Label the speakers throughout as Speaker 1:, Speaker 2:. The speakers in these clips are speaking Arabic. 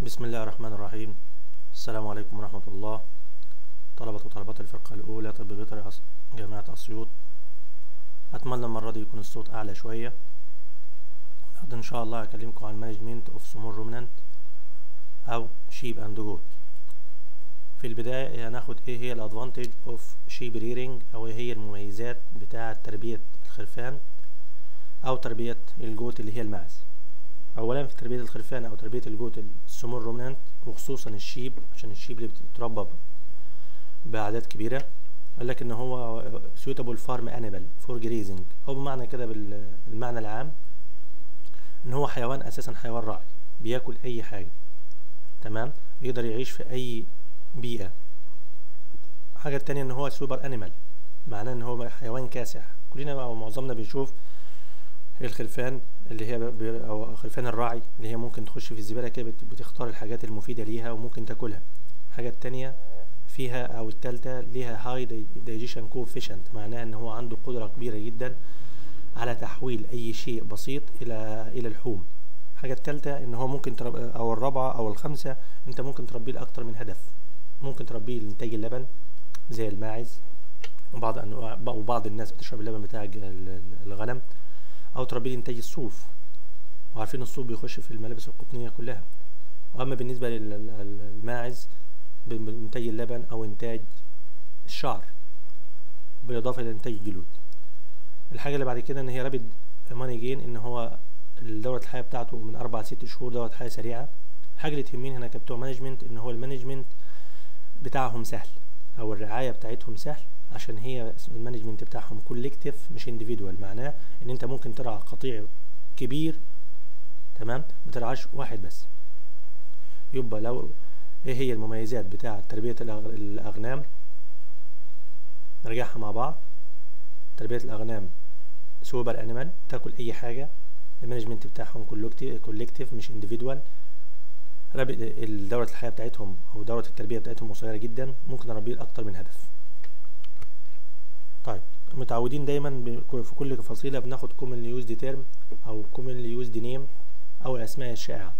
Speaker 1: بسم الله الرحمن الرحيم. السلام عليكم ورحمة الله. طلبة وطلبات الفرقة الأولى طب بيطري. جامعة أسيوط. أتمنى المرة دي يكون الصوت أعلى شوية. النهاردة إن شاء الله هكلمكم عن management of small ruminant أو sheep and goat في البداية هناخد إيه هي ال advantage of sheep rearing أو إيه هي المميزات بتاعة تربية الخرفان أو تربية ال goat اللي هي الماعز. اولا في تربية الخرفان أو تربية ال goat ال small ruminant وخصوصا ال sheep عشان ال sheep اللي بتتربى بأعداد كبيرة. قال لك إن هو suitable farm animal for grazing. أو بمعنى كده بالمعنى العام إن هو حيوان أساسا حيوان راعي بياكل أي حاجة. تمام؟ يقدر يعيش في أي بيئة. الحاجة التانية إن هو sweeper animal معناه إن هو حيوان كاسح. كلنا أو معظمنا بنشوف الخرفان اللي هي أو خرفان الراعي اللي هي ممكن تخش في الزبالة كده بتختار الحاجات المفيدة ليها وممكن تاكلها. الحاجة التانية فيها أو التالتة ليها high digestion coefficient معناها إن هو عنده قدرة كبيرة جدا على تحويل أي شيء بسيط إلى إلى لحوم. الحاجة التالتة إن هو ممكن ترب أو الرابعة أو الخامسة أنت ممكن تربيه لأكتر من هدف. ممكن تربيه لإنتاج اللبن زي الماعز وبعض أنواع وبعض الناس بتشرب اللبن بتاع الغنم. أو تربيه إنتاج الصوف. وعارفين الصوف بيخش في الملابس القطنية كلها. وأما بالنسبة للماعز بإنتاج اللبن أو إنتاج الشعر. بالإضافة إلى إنتاج الجلود. الحاجة اللي بعد كده إن هي رابد ماني جين إن هو دورة الحياة بتاعته من أربع ست شهور دورة حياة سريعة. الحاجة اللي تهمني هنا كبتوع management إن هو ال management بتاعهم سهل. أو الرعاية بتاعتهم سهل. عشان هي ال management بتاعهم collective مش individual معناه إن أنت ممكن ترعى قطيع كبير تمام؟ ما ترعاش واحد بس. يبقى لو إيه هي المميزات بتاعه تربية الأغنام؟ نرجعها مع بعض. تربية الأغنام sweeper animal تاكل أي حاجة. ال management بتاعهم collective مش individual دورة الحياة بتاعتهم أو دورة التربية بتاعتهم قصيرة جدا. ممكن أربيه لأكتر من هدف. طيب متعودين دايما في كل فصيلة بناخد commonly used term أو commonly used name أو الأسماء الشائعة.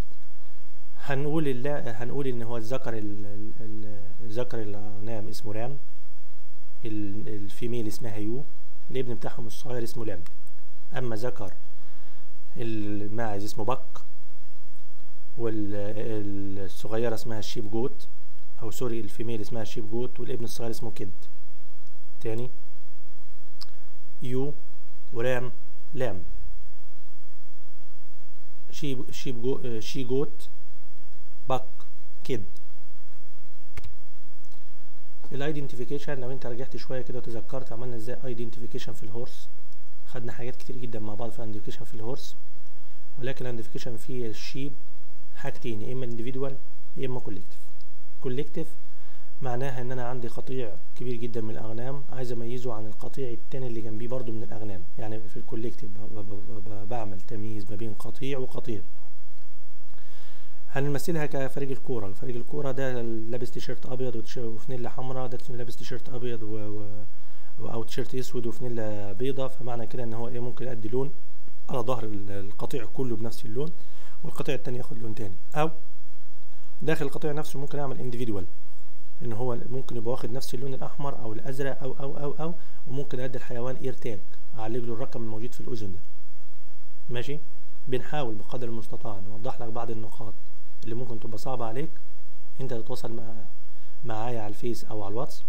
Speaker 1: هنقول هنقول إن هو الذكر الذكر الأغنام اسمه ram ال female اسمها ewe الابن بتاعهم الصغير اسمه lamb. أما ذكر الماعز اسمه buck والصغيرة اسمها ال she goat أو sorry ال female اسمها ال she goat والابن الصغير اسمه kid تاني؟ ewe و ram lamb. she she go she goat buck kid. ال identification لو انت رجعت شوية كده وتذكرت عملنا إزاي identification في ال horse خدنا حاجات كتير جدا مع بعض في ال identification في ال horse ولكن ال identification في ال sheep حاجتين يا إما individual يا إما collective collective معناها إن أنا عندي قطيع كبير جدا من الأغنام عايز أميزه عن القطيع التاني اللي جنبيه برضو من الأغنام. يعني في ال collective بعمل تمييز ما بين قطيع وقطيع. هنمثلها كفريق الكورة؟ فريق الكورة ده لابس تيشيرت أبيض وفانيلا حمراء ده لابس تيشيرت أبيض و... و... أو تيشيرت أسود وفانيلا بيضة. فمعنى كده إن هو إيه ممكن يدي لون على ظهر القطيع كله بنفس اللون والقطيع التاني ياخد لون تاني. أو داخل القطيع نفسه ممكن أعمل individual إن هو ممكن يبقى واخد نفس اللون الأحمر أو الأزرق أو أو أو أو وممكن ادي الحيوان ear tag أعلق له الرقم الموجود في الأذن ده. ماشي؟ بنحاول بقدر المستطاع نوضح لك بعض النقاط اللي ممكن تبقى صعبة عليك. أنت تتواصل مع معايا على الفيس أو على الواتس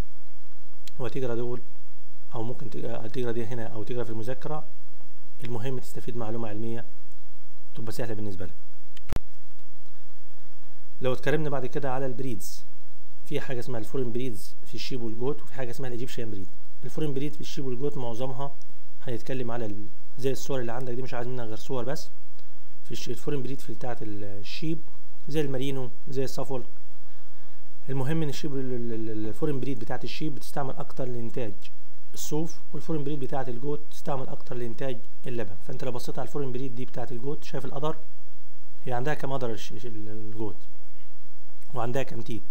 Speaker 1: وتقرأ دول أو ممكن تقرأ دي هنا أو تقرأ في المذكرة المهم تستفيد معلومة علمية تبقى سهلة بالنسبة لك. لو اتكلمنا بعد كده على ال breeds في حاجة اسمها ال foreign breeds في ال sheep وال goat وفي حاجة اسمها ال Egyptian breed. ال foreign breed في ال sheep وال goat معظمها هنتكلم على. زي الصور اللي عندك دي مش عايز منها غير صور بس. في ال foreign breed في بتاعة ال sheep زي المارينو زي ال Suffolk المهم إن ال sheep ال foreign breed بتاعة ال sheep بتستعمل أكتر لإنتاج الصوف وال foreign breed بتاعة ال goat تستعمل أكتر لإنتاج اللبن. فأنت لو بصيت على ال foreign breed دي بتاعة ال goat شايف ال udder؟ هي عندها كام udder ال goat؟ وعندها كام teat؟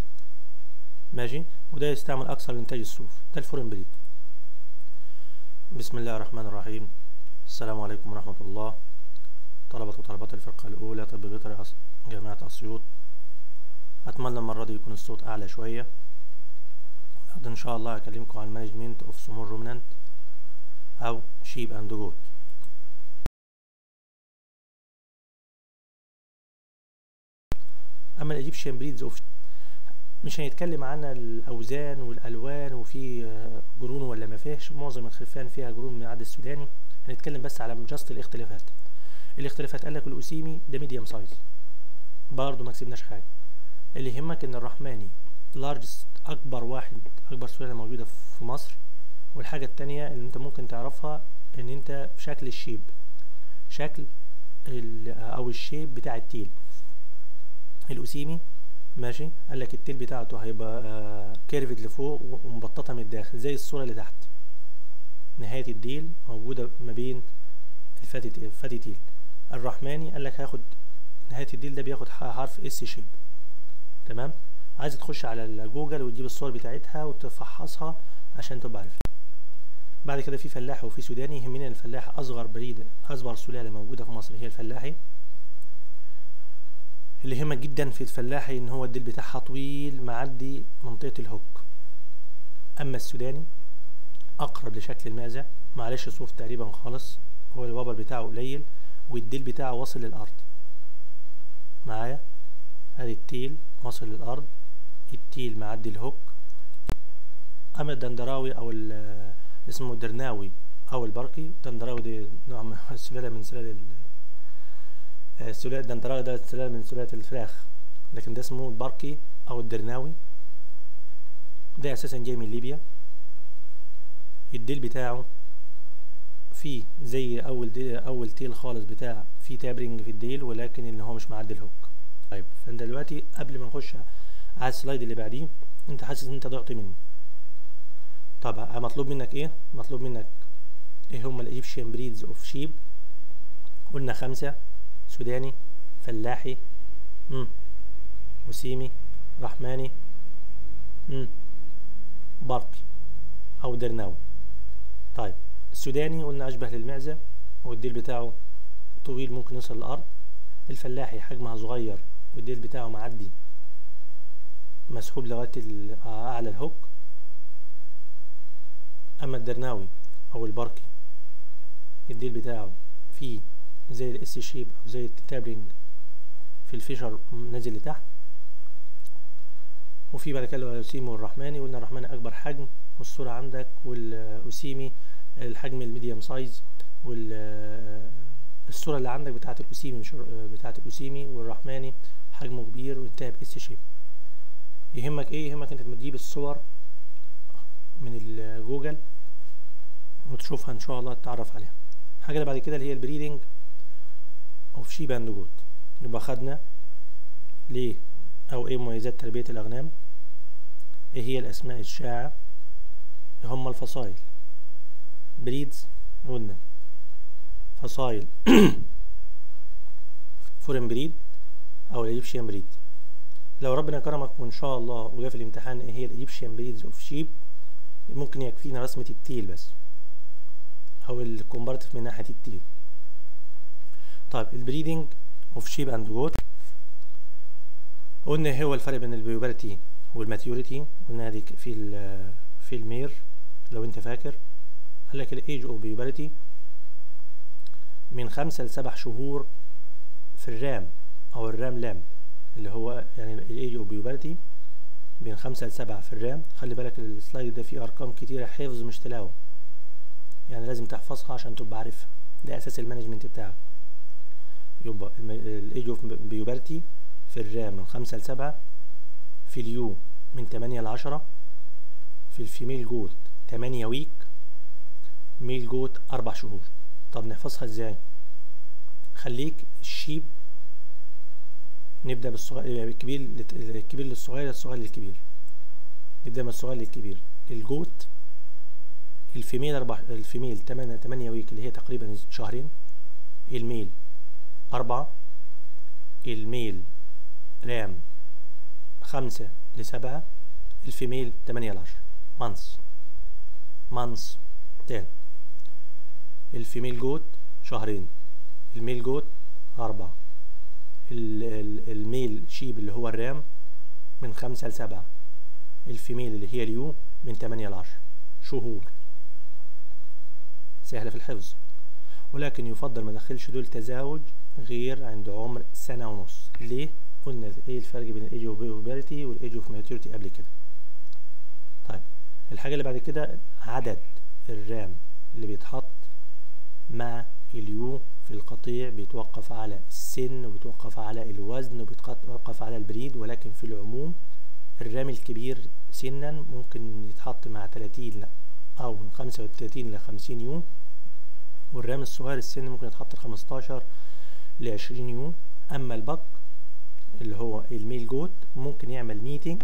Speaker 1: ماشي؟ وده يستعمل أكثر لإنتاج الصوف. ده ال foreign breed بسم الله الرحمن الرحيم. السلام عليكم ورحمة الله. طلبة وطالبات الفرقة الأولى طب بيطري جامعة أسيوط. أتمنى المرة دي يكون الصوت أعلى شوية. إن شاء الله هكلمكم عن management of small ruminant أو sheep and goat أما ال Egyptian breeds of مش هنتكلم عن الأوزان والألوان وفي جرون ولا ما فيهش. معظم الخرفان فيها جرون ما عدا السوداني. هنتكلم بس على just الاختلافات. الاختلافات قال لك الأوسيمي ده medium size برضه ما كسبناش حاجة. اللي يهمك إن الرحماني largest أكبر واحد أكبر سلاله موجودة في مصر. والحاجة التانية اللي أنت ممكن تعرفها إن أنت في شكل ال sheep. شكل أو ال shape بتاع ال tail. الأوسيمي ماشي؟ قال لك ال tail بتاعته هيبقى آه curved لفوق ومبططة من الداخل زي الصورة اللي تحت. نهاية الديل موجودة ما بين ال fatty tail. الرحماني قال لك هاخد نهاية الديل ده بياخد حرف S shape تمام؟ عايز تخش على الجوجل وتجيب الصور بتاعتها وتفحصها عشان تبقى عارف. بعد كده في فلاحي وفي سوداني يهمني إن الفلاح أصغر بريد أصغر سلالة موجودة في مصر هي الفلاحي اللي يهمك جدا في الفلاحي إن هو الديل بتاعها طويل معدي منطقة الهوك. أما السوداني أقرب لشكل المعزة. معلش صوف تقريبا خالص. هو الوبر بتاعه قليل والديل بتاعه واصل للأرض. معايا؟ ادي التيل واصل للأرض. ال tail معدي ال hock. أما الدندراوي أو اسمه درناوي أو البرقي. الدندراوي دي نوع من سلالة من سلال السلاله الدندراوي ده سلاله من سلاله الفراخ. لكن ده اسمه البرقي أو الدرناوي. ده أساسا جاي من ليبيا. الديل بتاعه فيه زي أول دي أول tail خالص بتاع فيه tapering في الديل ولكن اللي هو مش معدي ال hock طيب فأنت دلوقتي قبل ما نخش على ال slide اللي بعديه أنت حاسس إن أنت ضعت مني طب مطلوب منك إيه؟ مطلوب منك إيه؟ هم ال Egyptian breeds of sheep قلنا خمسة. سوداني فلاحي امم أوسيمي رحماني امم برقي أو درناوي طيب السوداني قلنا أشبه للمعزة والديل بتاعه طويل ممكن يوصل الأرض الفلاحي حجمها صغير والديل بتاعه معدي مسحوب لغاية أعلى ال hock. أما الدرناوي أو البرقي الديل بتاعه فيه زي ال S shape أو زي ال tapering في الفيشر نازل لتحت. وفي بعد كده الأوسيمي والرحماني قلنا الرحماني أكبر حجم والصورة عندك والأوسيمي الحجم ال medium size والصورة اللي عندك بتاعت الأوسيمي مش بتاعت الأوسيمي والرحماني حجمه كبير وانتهى ب S shape يهمك إيه؟ يهمك انت تجيب الصور من الجوجل وتشوفها إن شاء الله تتعرف عليها. الحاجة اللي بعد كده اللي هي ال breeding. of sheep and goat يبقى خدنا ليه أو إيه مميزات تربية الأغنام. إيه هي الأسماء الشائعة؟ إيه هم الفصائل. breeds قلنا. فصائل. foreign breed أو ال Egyptian breed. لو ربنا كرمك وإن شاء الله وجا في الامتحان إيه هي ال Egyptian breeds of sheep؟ ممكن يكفينا رسمة ال tail بس. أو ال comparative من ناحية ال tail. طيب ال breeding of sheep and goat قلنا إيه هو الفرق بين ال puberty وال maturity قلنا هذه في في ال mare لو أنت فاكر. قال لك ال age of puberty من خمسة لسبع شهور في ال ram أو ال ram lamb اللي هو يعني ال age of puberty بين خمسة لسبعة في ال ram. خلي بالك ال slide ده فيه أرقام كتيرة حفظ مش تلاوة. يعني لازم تحفظها عشان تبقى عارفها. ده أساس ال management بتاعك. يبقى ال age of puberty في ال ram من خمسة لسبعة في ال ewe من تمانية لعشرة في ال female goat تمانية week male goat أربع شهور. طب نحفظها إزاي؟ خليك ال sheep نبدأ بالصغير الكبير الكبير للصغير الصغير للكبير. نبدأ من الصغير للكبير. ال goat ال female أربع ال female تمانية تمانية week اللي هي تقريبا شهرين ال male أربعة ال male ram خمسة لسبعة ال female تمانية لعشرة months. months تاني. ال female goat شهرين. ال male goat أربعة. ال male sheep اللي هو ال ram من خمسة لسبعة. ال female اللي هي ال ewe من تمانية لعشرة شهور. سهلة في الحفظ. ولكن يفضل ما ندخلش دول تزاوج غير عند عمر سنة ونص ليه؟ قلنا إيه الفرق بين ال age of puberty وال age of maturity قبل كده طيب الحاجة اللي بعد كده عدد ال ram اللي بيتحط مع ال ewe في القطيع بيتوقف على السن وبيتوقف على الوزن وبيتوقف على ال breed ولكن في العموم ال ram الكبير سنا ممكن يتحط مع 30 أو من 35 ل 50 ewe وال ram الصغير السن ممكن يتحط 15 ل 20 يوم. أما ال buck اللي هو ال male goat ممكن يعمل mating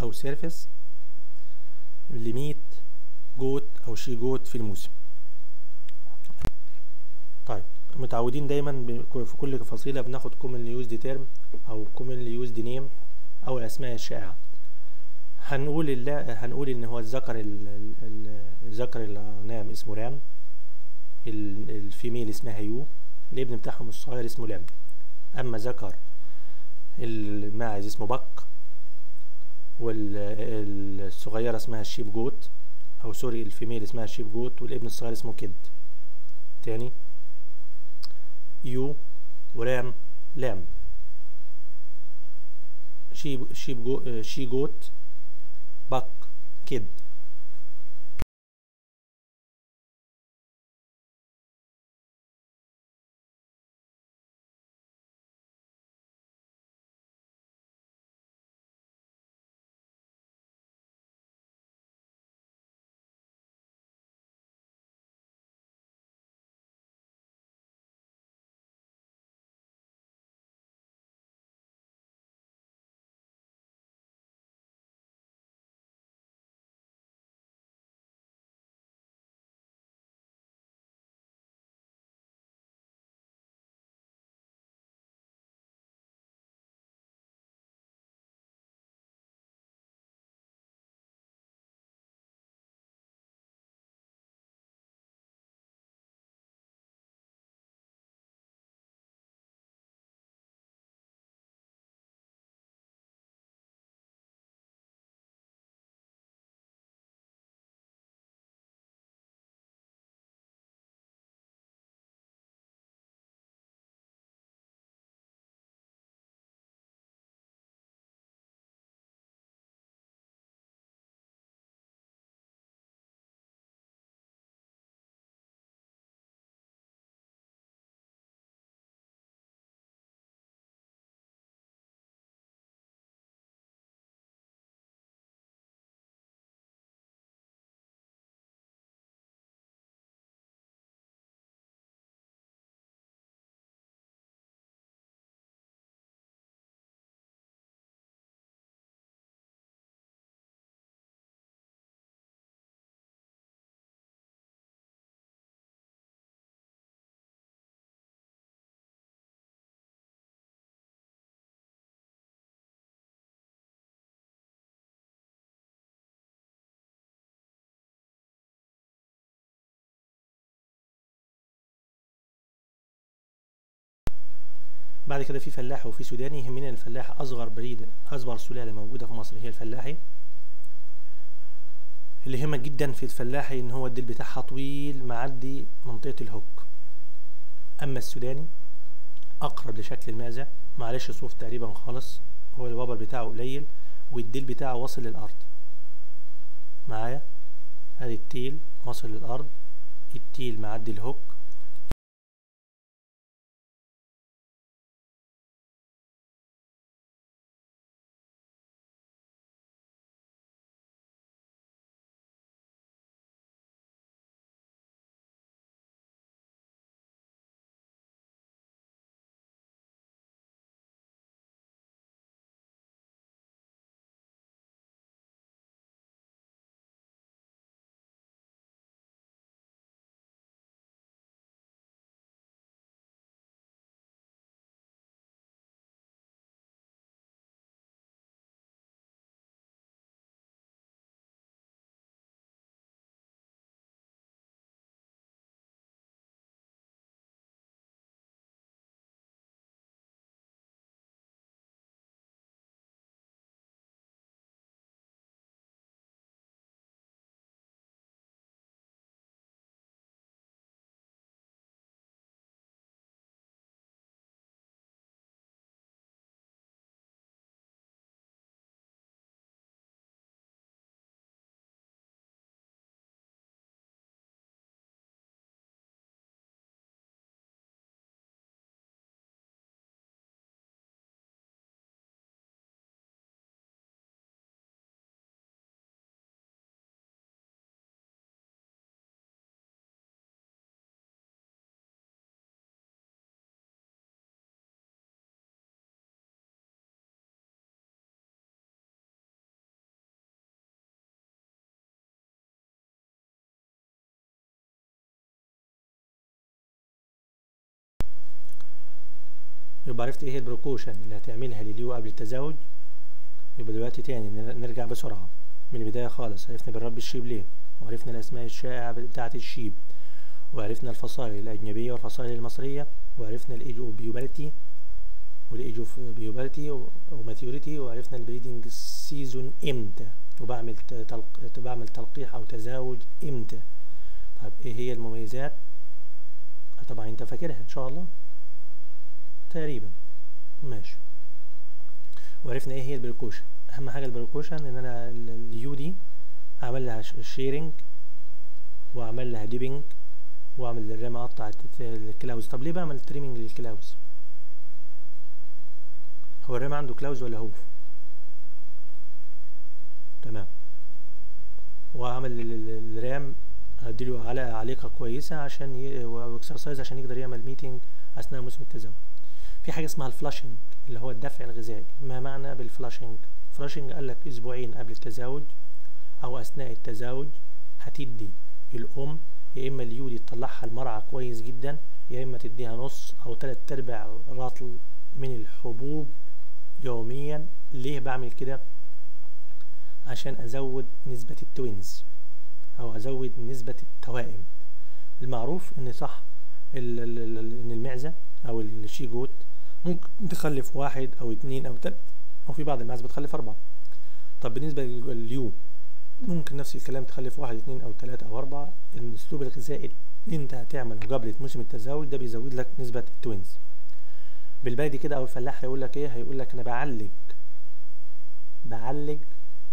Speaker 1: أو service ل 100 goat أو she goat في الموسم. طيب متعودين دايما في كل فصيلة بناخد common used term أو common used name أو الاسماء الشائعة. هنقول اللا هنقول إن هو الذكر الذكر الغنام اسمه ram. ال female اسمها ewe. الابن بتاعهم الصغير اسمه lamb أما ذكر الماعز اسمه buck والصغيرة اسمها ال she goat أو sorry ال female اسمها ال she goat والابن الصغير اسمه kid تاني يو ورام لام. شيب شيب جو شي جوت بق كد بعد كده في فلاح وفي سوداني يهمنا الفلاح أصغر بريد أصغر سلاله موجودة في مصر هي الفلاحي اللي يهمك جدا في الفلاحي إن هو الديل بتاعها طويل معدي منطقة الهوك. أما السوداني أقرب لشكل المعزة معلش صوف تقريبا خالص هو الوبر بتاعه قليل والديل بتاعه واصل للأرض. معايا؟ ادي التيل واصل للأرض التيل معدي الهوك. يبقى عرفت إيه ال precaution اللي هتعملها لل ewe قبل التزاوج؟ يبقى دلوقتي تاني نرجع بسرعة. من البداية خالص عرفنا بنربي ال sheep ليه؟ وعرفنا الأسماء الشائعة بتاعة ال sheep. وعرفنا الفصائل الأجنبية والفصائل المصرية. وعرفنا puberty وال age of puberty و maturity. وعرفنا ال breeding season إمتى؟ وبعمل تلق... بعمل تلقيح أو تزاوج إمتى؟ طب إيه هي المميزات؟ طبعا أنت فاكرها إن شاء الله. تقريبا. ماشي. وعرفنا إيه هي ال precaution. أهم حاجة ال precaution إن أنا ال ewe دي أعمل لها shearing وأعمل لها dipping وأعمل لل ram أقطع ال claws. طب ليه بعمل trimming لل claws؟ هو ال ram عنده claws ولا hoof تمام. وأعمل ال ram أديله عليقة كويسة عشان. و exercise عشان يقدر يعمل mating أثناء موسم التزاوج في حاجة اسمها ال flushing اللي هو الدفع الغذائي. ما معنى بال flushing flushing قال لك أسبوعين قبل التزاوج أو أثناء التزاوج هتدي الأم يا إما ال ewe دي تطلعها المرعى كويس جدا يا إما تديها نص أو تلات أرباع رطل من الحبوب يوميا. ليه بعمل كده؟ عشان أزود نسبة ال twins أو أزود نسبة التوائم. المعروف إن صح إن المعزة أو ال she goat ممكن تخلف واحد أو اتنين أو تلت أو في بعض الناس بتخلف أربعة. طب بالنسبة لل ewe ممكن نفس الكلام تخلف واحد اتنين أو تلاتة أو أربعة. الأسلوب الغذائي اللي أنت هتعمله قبل موسم التزاوج ده بيزود لك نسبة ال twins. بالبلدي كده أو الفلاح هيقول لك إيه؟ هيقول لك أنا بعلج بعلج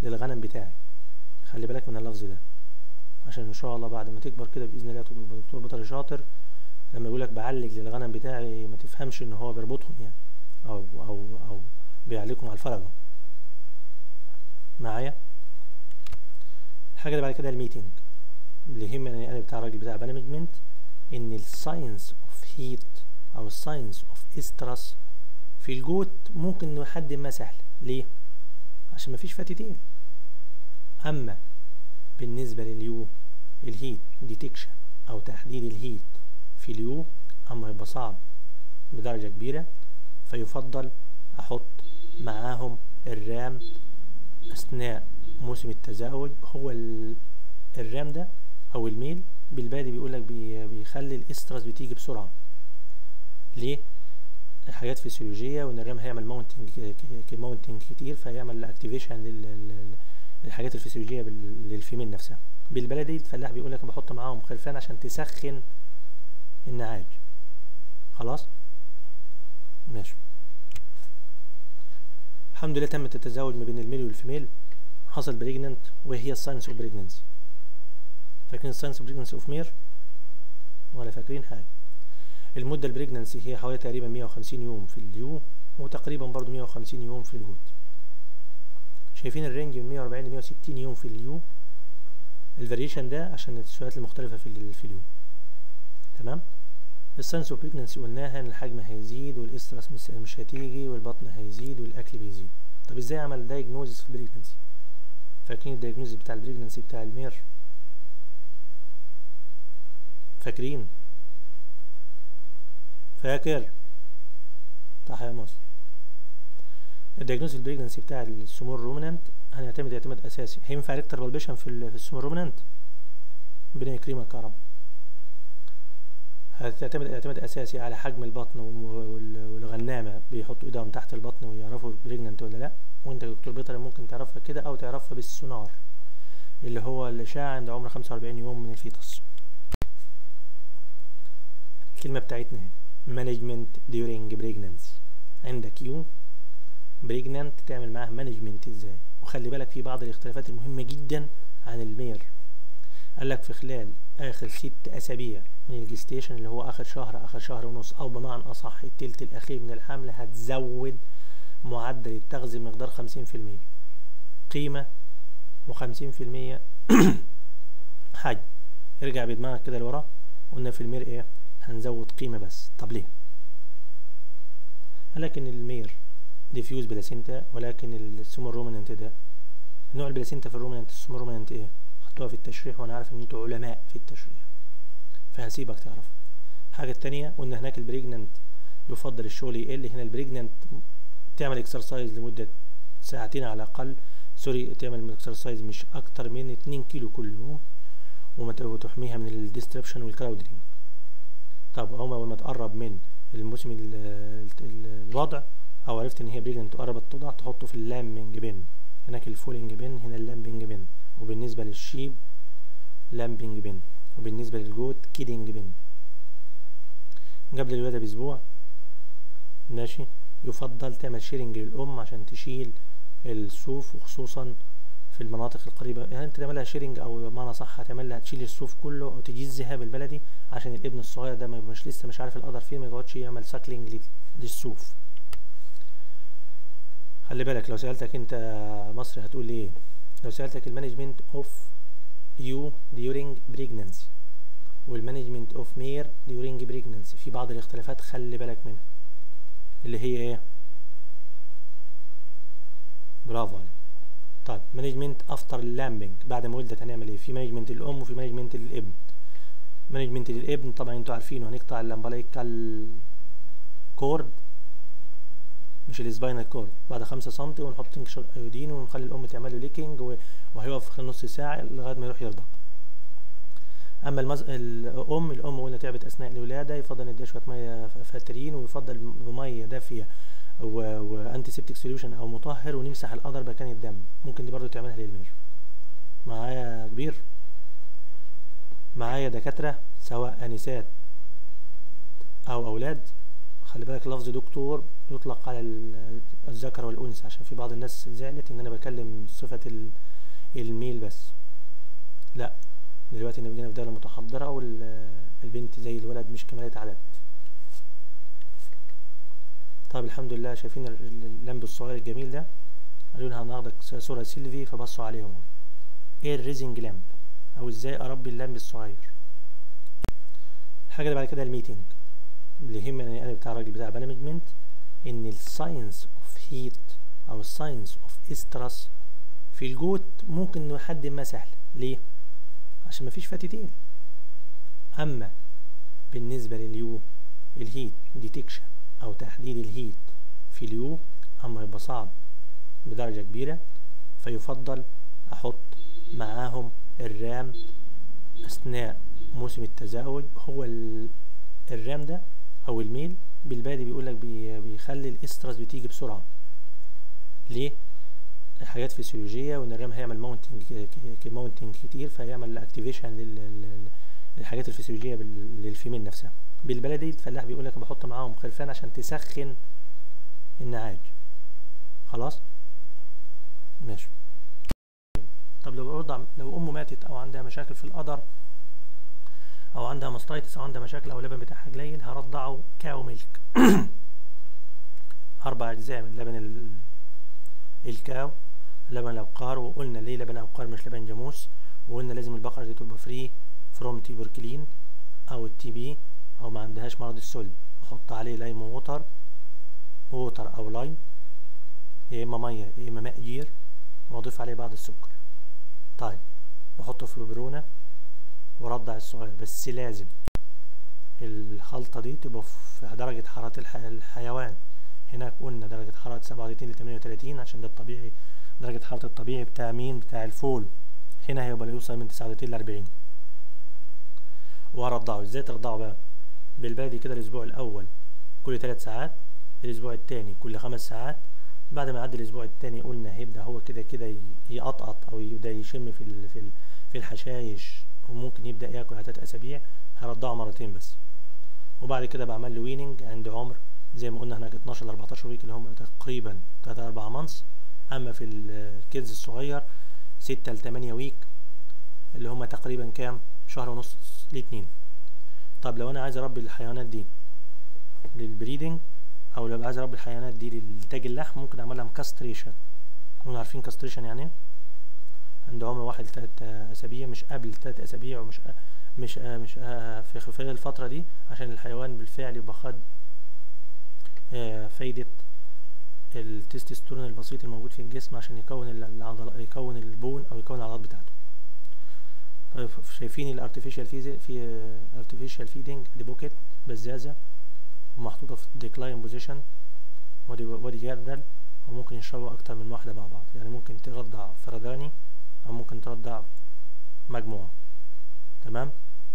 Speaker 1: للغنم بتاعي. خلي بالك من اللفظ ده عشان إن شاء الله بعد ما تكبر كده بإذن الله تبقى دكتور بيطري شاطر لما يقول لك بعلج للغنم بتاعي ما تفهمش ان هو بيربطهم يعني أو أو أو بيعلقهم على الفرجه معايا؟ الحاجة اللي بعد كده ال mating. اللي يهمني أنا بتاع الراجل بتاع management إن ال signs of heat أو ال signs of estrus في ال goat ممكن لحد ما سهل. ليه؟ عشان مفيش fat tail أما بالنسبة لل ewe ال heat detection أو تحديد ال heat في ال ewe اما يبقى صعب بدرجة كبيرة فيفضل أحط معاهم ال ram أثناء موسم التزاوج. هو ال ram ده أو ال male بالبلدي بيقول لك بيخلي ال estrus بتيجي بسرعة. ليه؟ حاجات فسيولوجيه وإن ال ram هيعمل mounting mounting كتير فيعمل activation للحاجات الفسيولوجيه لل female نفسها. بالبلدي الفلاح بيقول لك بحط معاهم خرفان عشان تسخن النعاج خلاص؟ ماشي. الحمد لله تم التزاوج ما بين ال male وال female. حصل pregnant وهي ال signs of pregnancy فاكرين ال signs of pregnancy of mare؟ ولا فاكرين حاجة. المدة ال pregnancy هي حوالي تقريبا 150 يوم في ال ewe وتقريبا برضو 150 يوم في ال goat شايفين ال range من 140 ل 160 يوم في ال ewe. ال variation ده عشان السلالات المختلفة في ال ewe. تمام؟ ال signs of pregnancy قلناها ان الحجم هيزيد وال estrus مش هتيجي والبطن هيزيد والأكل بيزيد. طب إزاي أعمل diagnosis في ال pregnancy فاكرين ال diagnosis بتاع ال pregnancy بتاع ال mare؟ فاكرين؟ فاكر؟ صح يا مصر ال diagnose ال pregnancy بتاع ال small ruminant هنعتمد اعتماد أساسي. هينفع rectal palpation في ال small ruminant ربنا يكرمك يا رب. هتعتمد اعتماد أساسي على حجم البطن والغنامة. بيحطوا إيدهم تحت البطن ويعرفوا pregnant ولا لأ. وأنت دكتور بيطري ممكن تعرفها كده أو تعرفها بالسونار اللي هو الاشعه عند عمر 45 يوم من ال fetus الكلمة بتاعتنا هنا management during pregnancy. عندك ewe pregnant تعمل معاها management إزاي؟ وخلي بالك في بعض الاختلافات المهمة جدا عن ال mare. قال لك في خلال آخر ست أسابيع من ال gestation اللي هو آخر شهر آخر شهر ونص أو بمعنى أصح التلت الأخير من الحمل هتزود معدل التغذية بمقدار خمسين في المية. قيمة وخمسين في المية. حجم ارجع بدماغك كده لورا قلنا في ال mare إيه؟ هنزود قيمة بس. طب ليه؟ لكن ال mare diffuse placenta ولكن ال small ruminant ده نوع ال placenta في ال ruminant ال small ruminant إيه؟ خدتوها في التشريح وأنا عارف إن أنتوا علماء في التشريح. فهسيبك تعرف. الحاجة التانية قلنا هناك ال pregnant يفضل الشغل يقل. هنا ال pregnant تعمل exercise لمدة ساعتين على الأقل. sorry تعمل exercise مش أكتر من 2 كيلو كل يوم وتحميها من ال disturbance وال crowding طب أول ما تقرب من الموسم الوضع أو عرفت إن هي pregnant وقربت تضع تحطه في ال lambing pen هناك ال foaling pen هنا ال lambing pen وبالنسبة لل sheep lambing pen وبالنسبة لل goat kidding pen قبل الولادة بأسبوع ماشي يفضل تعمل shearing للأم عشان تشيل الصوف وخصوصا في المناطق القريبة. يعني أنت تعملها shearing أو بمعنى صح هتعمل لها تشيل الصوف كله أو تجزها بالبلدي عشان الابن الصغير ده مش لسه مش عارف ال udder فين ما يقعدش يعمل suckling للصوف خلي بالك لو سألتك أنت مصري هتقول إيه؟ لو سألتك ال management of ewe during pregnancy وال management of mare during pregnancy في بعض الاختلافات خلي بالك منها اللي هي إيه؟ برافو عليك. طيب management after lambing بعد ما ولدت هنعمل إيه؟ في management للام وفي management للابن management للابن طبعا أنتوا عارفينه هنقطع ال umbilical cord مش ال spinal cord بعد خمسة سنتي ونحط tincture iodine ونخلي الأم تعمل له licking وهيقف خلال نص ساعة لغاية ما يروح يرضع أما المز... الأم الأم قلنا تعبت أثناء الولادة يفضل نديها شوية مية فاترين ويفضل بمية دافية و antiseptic solution أو مطهر ونمسح ال udder مكان الدم ممكن دي برضو تعملها لل mare معايا كبير. معايا دكاترة سواء انسات أو أولاد. خلي بالك لفظ دكتور يطلق على الذكر والأنثى عشان في بعض الناس زعلت إن أنا بكلم صفة ال male بس. لا دلوقتي بقينا في دولة متحضرة والبنت زي الولد مش كمالة عدد. طيب الحمد لله شايفين ال lamb الصغير الجميل ده؟ قالوا لها هناخدك صورة سيلفي فبصوا عليهم. إيه ال raising lamb أو إزاي أربي ال lamb الصغير؟ الحاجة اللي بعد كده ال mating. اللي يهمني أنا بتاع الراجل بتاع management إن ال signs of heat أو ال signs of estrus في ال goat ممكن لحد ما سهل. ليه؟ عشان مفيش fat tail أما بالنسبة لل ewe ال heat detection أو تحديد ال heat في ال ewe اما يبقى صعب بدرجة كبيرة. فيفضل أحط معاهم ال ram أثناء موسم التزاوج. هو ال ram ده أو ال male بالبلدي بيقولك بي بيخلي ال estrus بتيجي بسرعة. ليه؟ حاجات فسيولوجيه وإن ال ram هيعمل mounting mounting كتير فهيعمل activation للحاجات الفسيولوجيه لل female نفسها. بالبلدي الفلاح بيقول لك بحط معاهم خرفان عشان تسخن النعاج. خلاص؟ ماشي. طب لو لو أمه ماتت أو عندها مشاكل في ال udder أو عندها mastitis أو عندها مشاكل أو اللبن بتاعها قليل هرضعه cow milk. أربع أجزاء من لبن ال cow. لبن الابقار وقلنا ليه لبن ابقار مش لبن جاموس؟ وقلنا لازم البقرة دي تبقى free from tuberculin أو ال TB أو ما عندهاش مرض السل. أحط عليه lime water water أو lime يا إما مية يا إما ماء جير. واضيف عليه بعض السكر. طيب واحطه في ببرونه ورضع الصغير بس لازم الخلطة دي تبقى في درجة حرارة الح... الحيوان. هناك قلنا درجة حرارة 37 ل 38 عشان ده الطبيعي درجة حرارة الطبيعي بتاع مين؟ بتاع ال foal. هنا هيبقى يوصل من 39 ل 40 وهرضعه. إزاي ترضعه بقى؟ بالبلدي كده الأسبوع الأول كل 3 ساعات الأسبوع الثاني كل 5 ساعات. بعد ما يعدي الأسبوع الثاني قلنا هيبدأ هو كده كده يقطقط أو يبدأ يشم في في الحشايش. وممكن يبدأ ياكل على 3 أسابيع هرضعه مرتين بس. وبعد كده بعمل له weaning عند عمر. زي ما قلنا هناك 12 ل 14 week اللي هم تقريبا 3 4 months أما في ال kids الصغير ستة لتمانية week اللي هما تقريبا كام؟ شهر ونص لاتنين طب لو أنا عايز أربي الحيوانات دي لل breeding أو لو عايز أربي الحيوانات دي لانتاج اللحم ممكن أعمل لها castration هم عارفين castration يعني إيه؟ عند عمر واحد لتلات أسابيع مش قبل تلات أسابيع ومش مش مش في خلال الفترة دي عشان الحيوان بالفعل يبقى خد فايدة التستوستيرون البسيط الموجود في الجسم عشان يكون العضل يكون ال bone أو يكون العضلات بتاعته. طيب شايفين ال artificial في في artificial feeding دي bucket بزازة ومحطوطة في decline position ودي ودي جدول وممكن يشربوا أكتر من واحدة مع بعض. يعني ممكن ترضع فرداني أو ممكن ترضع مجموعة. تمام؟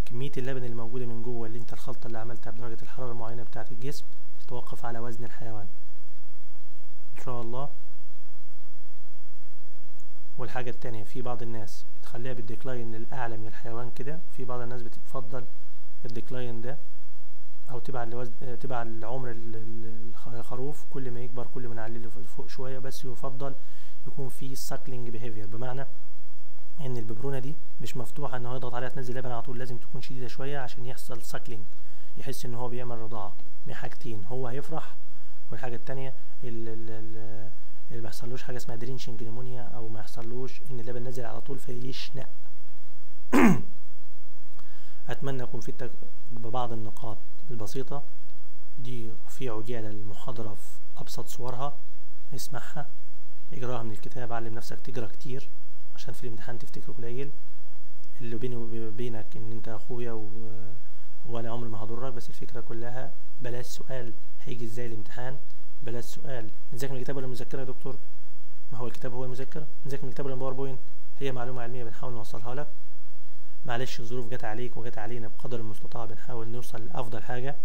Speaker 1: كمية اللبن اللي موجودة من جوه اللي أنت الخلطة اللي عملتها بدرجة الحرارة المعينة بتاعة الجسم تتوقف على وزن الحيوان. إن شاء الله. والحاجة التانية في بعض الناس بتخليها بال decline الأعلى من الحيوان كده في بعض الناس بتفضل ال decline ده أو تبع الوزن تبع ال- الخروف. كل ما يكبر كل ما نعلله فوق شوية بس يفضل يكون في suckling behavior بمعنى إن الببرونة دي مش مفتوحة إن هو يضغط عليها تنزل لبن على طول لازم تكون شديدة شوية عشان يحصل suckling يحس إن هو بيعمل رضاعة من حاجتين هو هيفرح والحاجة التانية ال- ال- ال- اللي ما يحصلوش حاجة اسمها drenching pneumonia أو ما يحصلوش إن اللبن نازل على طول فيشنق أتمنى اكون في. ببعض النقاط البسيطة دي في عجالة المحاضرة في أبسط صورها اسمعها اقراها من الكتاب علم نفسك تقرأ كتير عشان في الامتحان تفتكر قليل. اللي بيني وبينك إن أنت أخويا و... وأنا عمري ما هضرك بس الفكرة كلها بلاش سؤال هيجي إزاي الامتحان؟ بلاش سؤال. نذاكر من الكتاب ولا المذكره يا دكتور؟ ما هو الكتاب هو المذكرة. نذاكر من الكتاب ولا ال PowerPoint هي معلومة علمية بنحاول نوصلها لك. معلش الظروف جت عليك وجت علينا بقدر المستطاع بنحاول نوصل لأفضل حاجة.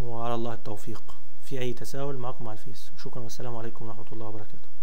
Speaker 1: وعلى الله التوفيق. في أي تساؤل معكم على الفيس. شكرا والسلام عليكم ورحمة الله وبركاته.